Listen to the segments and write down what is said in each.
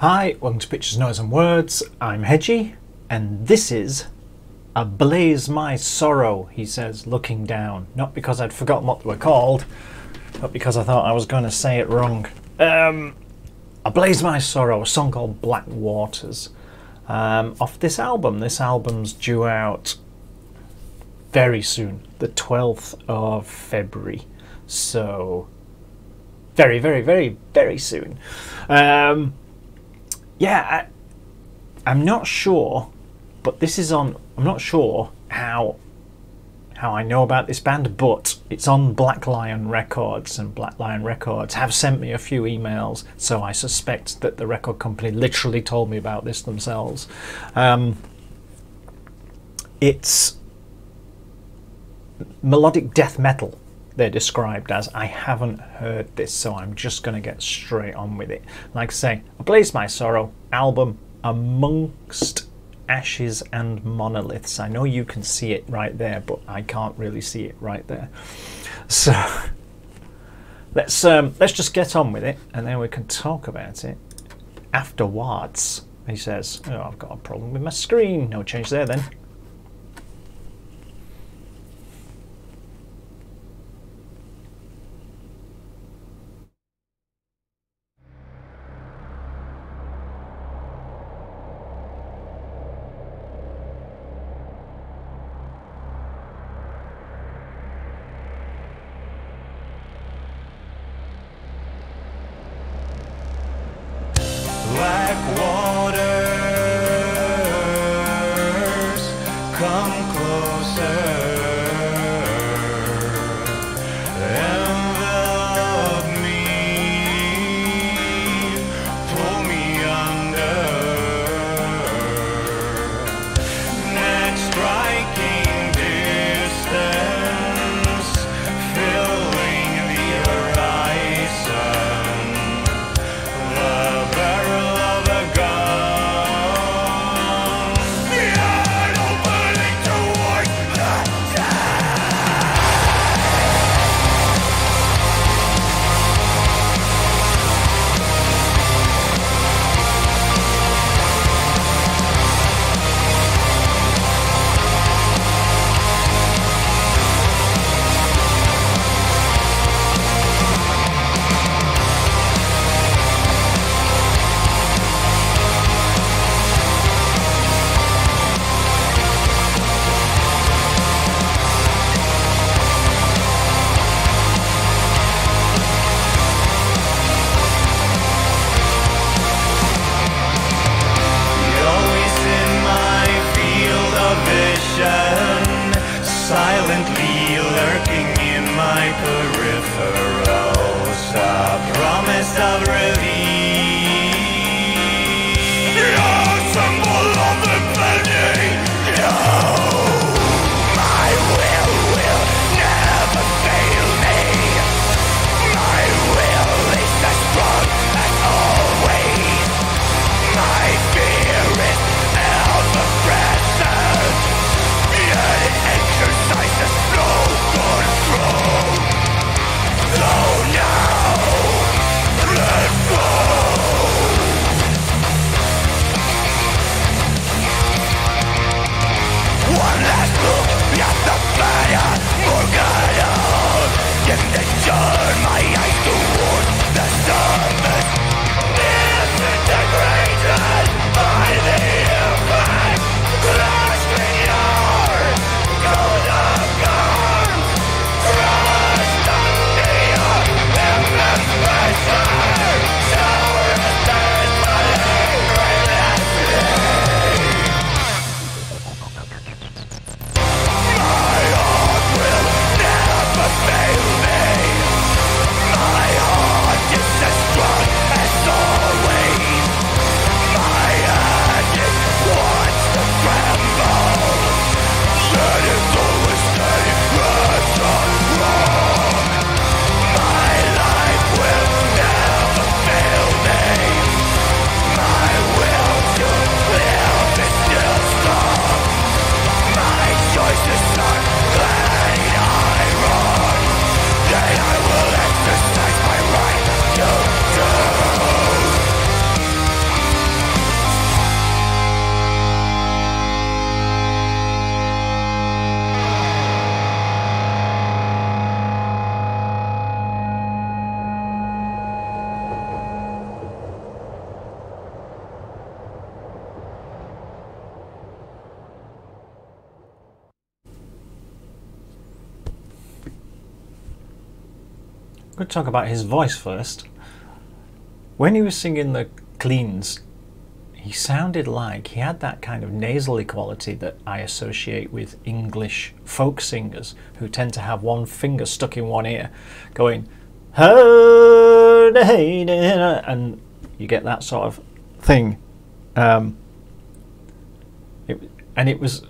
Hi, welcome to Pictures, Noise and Words. I'm Hedgy, and this is Ablaze My Sorrow, he says, looking down. Not because I'd forgotten what they were called, but because I thought I was going to say it wrong. Um, Ablaze My Sorrow, a song called Black Waters. Um, off this album. This album's due out very soon, the 12th of February. So, very, very, very, very soon. Um, yeah, I, I'm not sure, but this is on. I'm not sure how how I know about this band, but it's on Black Lion Records, and Black Lion Records have sent me a few emails, so I suspect that the record company literally told me about this themselves. Um, it's melodic death metal they're described as. I haven't heard this, so I'm just going to get straight on with it. Like I say, Ablaze My Sorrow album amongst ashes and monoliths. I know you can see it right there, but I can't really see it right there. So let's um, let's just get on with it, and then we can talk about it afterwards. He says, "Oh, I've got a problem with my screen. No change there then." Peripherals. A promise of relief. Fire, Morgana. Then they turn my eyes towards I'm talk about his voice first. When he was singing the cleans, he sounded like he had that kind of nasally quality that I associate with English folk singers who tend to have one finger stuck in one ear, going, and you get that sort of thing. Um, it, and it was,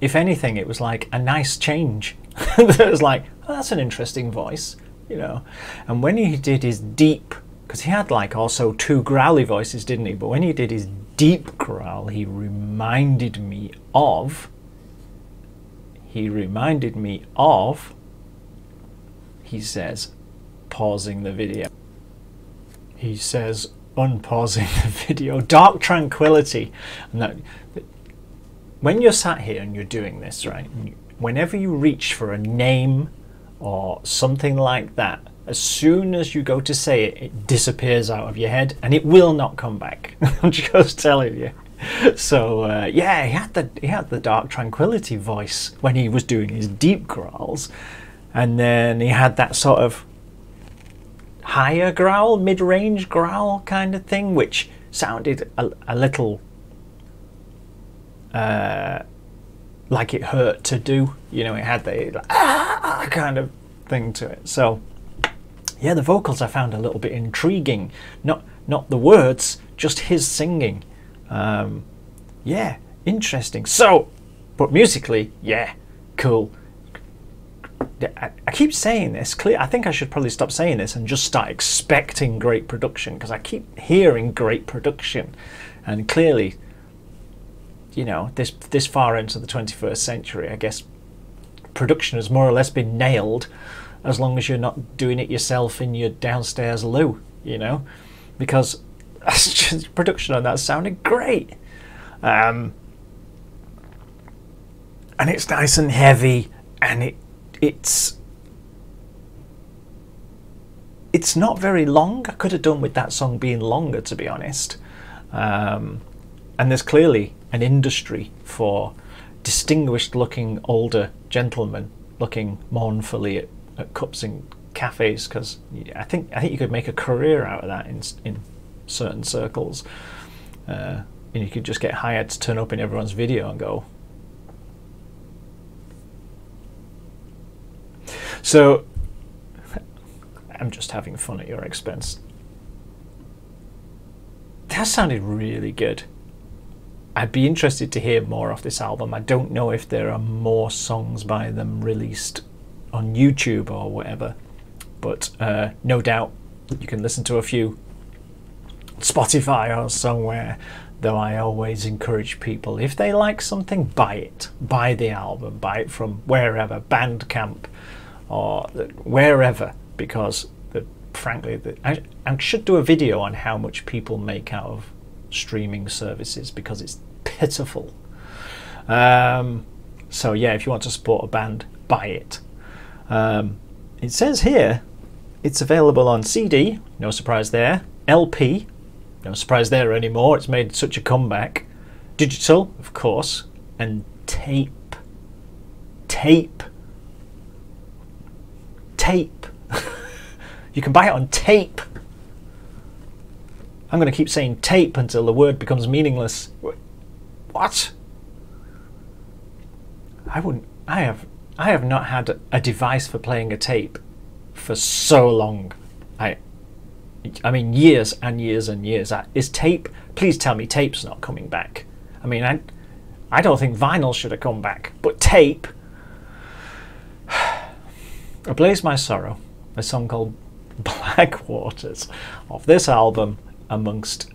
if anything, it was like a nice change. it was like, oh, that's an interesting voice, you know. And when he did his deep, because he had like also two growly voices, didn't he? But when he did his deep growl, he reminded me of. He reminded me of. He says, pausing the video. He says, unpausing the video. Dark Tranquillity. And that, when you're sat here and you're doing this, right? Whenever you reach for a name or something like that, as soon as you go to say it, it disappears out of your head and it will not come back. I'm just telling you. So uh, yeah, he had the he had the Dark Tranquillity voice when he was doing his deep growls, and then he had that sort of higher growl, mid-range growl kind of thing, which sounded a, a little uh, like it hurt to do. You know, it had the like, ah, kind of thing to it. So yeah, the vocals I found a little bit intriguing. Not not the words, just his singing. Um, yeah, interesting. So, but musically, yeah, cool. I, keep saying this. Clear. I think I should probably stop saying this and just start expecting great production because I keep hearing great production, and clearly, you know, this this far into the 21st century, I guess production has more or less been nailed, as long as you're not doing it yourself in your downstairs loo, you know, because production on that sounded great. Um, and it's nice and heavy and it it's it's not very long. I could have done with that song being longer, to be honest. Um, and there's clearly an industry for distinguished-looking older gentlemen looking mournfully at, at cups in cafes because I think I think you could make a career out of that in in certain circles. Uh, and you could just get hired to turn up in everyone's video and go, So I'm just having fun at your expense. That sounded really good. I'd be interested to hear more of this album. I don't know if there are more songs by them released on YouTube or whatever, but uh, no doubt you can listen to a few Spotify or somewhere. Though I always encourage people if they like something, buy it. Buy the album. Buy it from wherever, Bandcamp, or wherever because the, frankly the, I, I should do a video on how much people make out of streaming services because it's pitiful. Um, so yeah if you want to support a band buy it. Um, it says here it's available on CD no surprise there LP no surprise there anymore. It's made such a comeback. Digital of course and tape. Tape. Tape. you can buy it on tape. I'm going to keep saying tape until the word becomes meaningless. What? I wouldn't. I have. I have not had a device for playing a tape for so long. I. I mean, years and years and years. Is tape? Please tell me tape's not coming back. I mean, I. I don't think vinyl should have come back, but tape. Ablaze My Sorrow, a song called Black Waters of this album amongst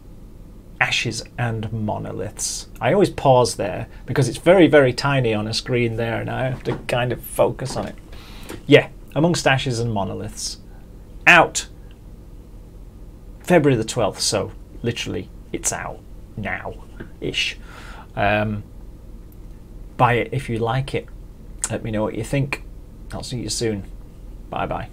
ashes and monoliths. I always pause there because it's very, very tiny on a screen there and I have to kind of focus on it. Yeah, amongst ashes and monoliths. Out February the 12th, so literally it's out now ish. Um, buy it if you like it. Let me know what you think. I'll see you soon. Bye bye.